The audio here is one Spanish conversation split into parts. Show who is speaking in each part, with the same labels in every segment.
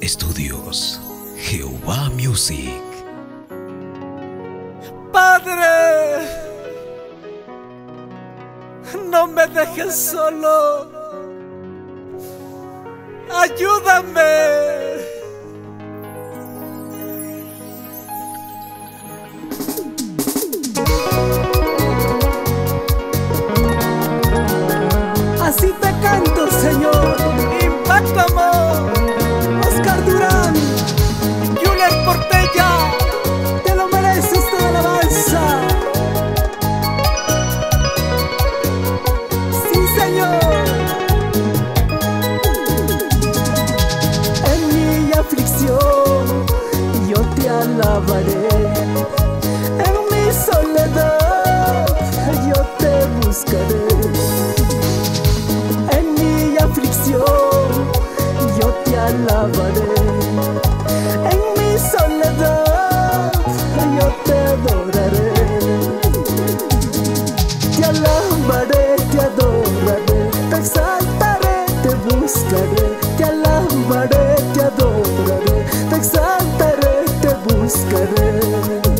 Speaker 1: Estudios Jehová Music.
Speaker 2: Padre, no me dejes solo. Ayúdame. alabaré. En mi soledad yo te adoraré. Te alabaré, te adoraré, te exaltaré, te buscaré. Te alabaré, te adoraré, te exaltaré, te buscaré.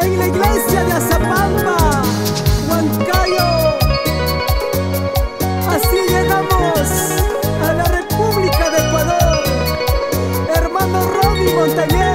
Speaker 2: en la iglesia de Azapalma, Huancayo. Así llegamos a la República de Ecuador, hermano Robbie Montañez.